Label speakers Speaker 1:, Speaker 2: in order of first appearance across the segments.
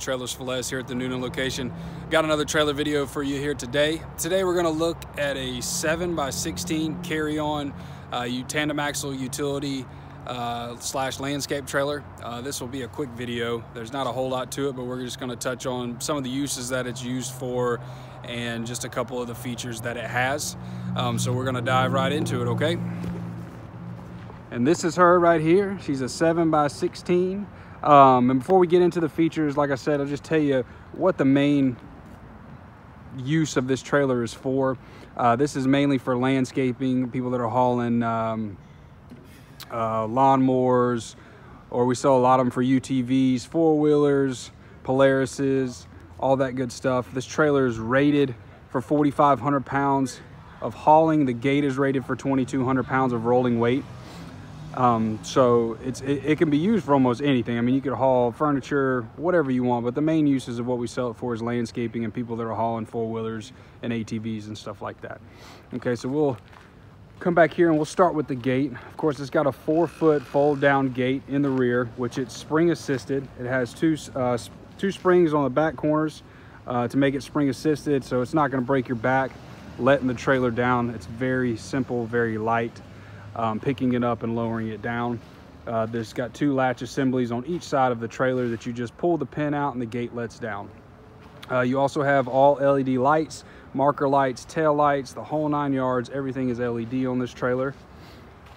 Speaker 1: Trailers for Less here at the Newnan location. Got another trailer video for you here today. Today we're going to look at a 7 by 16 carry-on uh, tandem axle utility uh, slash landscape trailer. Uh, this will be a quick video. There's not a whole lot to it, but we're just going to touch on some of the uses that it's used for and just a couple of the features that it has. Um, so we're going to dive right into it, okay? And this is her right here. She's a 7 by 16 um, and before we get into the features, like I said, I'll just tell you what the main use of this trailer is for. Uh, this is mainly for landscaping, people that are hauling um, uh, lawnmowers, or we sell a lot of them for UTVs, four-wheelers, Polarises, all that good stuff. This trailer is rated for 4,500 pounds of hauling. The gate is rated for 2,200 pounds of rolling weight. Um, so it's it, it, can be used for almost anything. I mean, you could haul furniture, whatever you want, but the main uses of what we sell it for is landscaping and people that are hauling four-wheelers and ATVs and stuff like that. Okay, so we'll come back here and we'll start with the gate. Of course, it's got a four-foot fold-down gate in the rear, which it's spring-assisted. It has two, uh, two springs on the back corners uh, to make it spring-assisted, so it's not gonna break your back letting the trailer down. It's very simple, very light um, picking it up and lowering it down. Uh, there's got two latch assemblies on each side of the trailer that you just pull the pin out and the gate lets down. Uh, you also have all LED lights, marker lights, tail lights, the whole nine yards. Everything is LED on this trailer.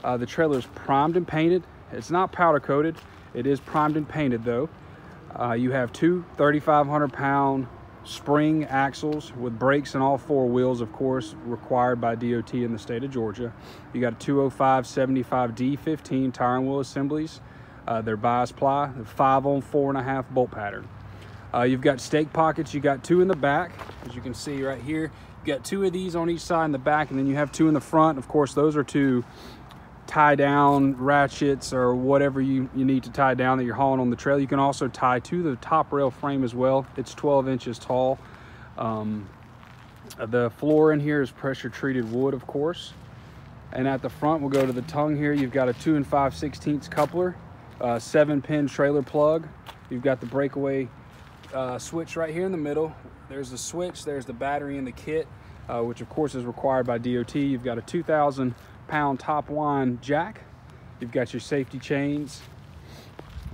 Speaker 1: Uh, the trailer is primed and painted. It's not powder coated. It is primed and painted though. Uh, you have two 3,500 pound spring axles with brakes and all four wheels, of course, required by DOT in the state of Georgia. You got a 205 75D15 tire and wheel assemblies. Uh, they're bias ply, five on four and a half bolt pattern. Uh, you've got stake pockets. You got two in the back, as you can see right here. You got two of these on each side in the back, and then you have two in the front. Of course, those are two tie down ratchets or whatever you, you need to tie down that you're hauling on the trail. You can also tie to the top rail frame as well. It's 12 inches tall. Um, the floor in here is pressure treated wood, of course. And at the front, we'll go to the tongue here. You've got a two and 5 16ths coupler, uh, seven pin trailer plug. You've got the breakaway uh, switch right here in the middle. There's the switch, there's the battery in the kit, uh, which of course is required by DOT. You've got a 2000 pound top line jack. You've got your safety chains.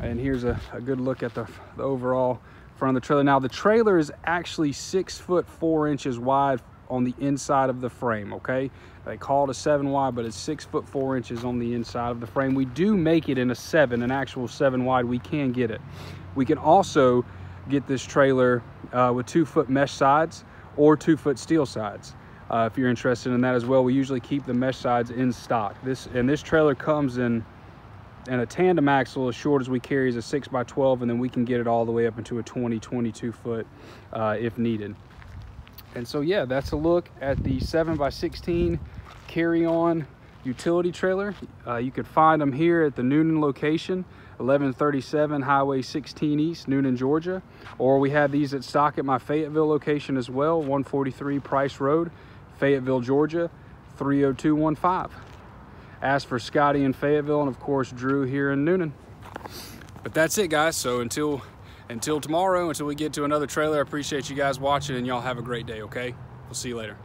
Speaker 1: And here's a, a good look at the, the overall front of the trailer. Now the trailer is actually six foot four inches wide on the inside of the frame, okay? They call it a seven wide, but it's six foot four inches on the inside of the frame. We do make it in a seven, an actual seven wide, we can get it. We can also get this trailer uh, with two foot mesh sides or two foot steel sides uh, if you're interested in that as well. We usually keep the mesh sides in stock. This And this trailer comes in and a tandem axle as short as we carry is a 6 by 12 and then we can get it all the way up into a 20 22 foot uh, if needed and so yeah that's a look at the 7 by 16 carry-on utility trailer uh, you could find them here at the Newnan location 1137 Highway 16 East, Newnan, Georgia. Or we have these at stock at my Fayetteville location as well, 143 Price Road, Fayetteville, Georgia, 30215. Ask for Scotty in Fayetteville and of course Drew here in Newnan. But that's it guys, so until until tomorrow, until we get to another trailer, I appreciate you guys watching and y'all have a great day, okay? We'll see you later.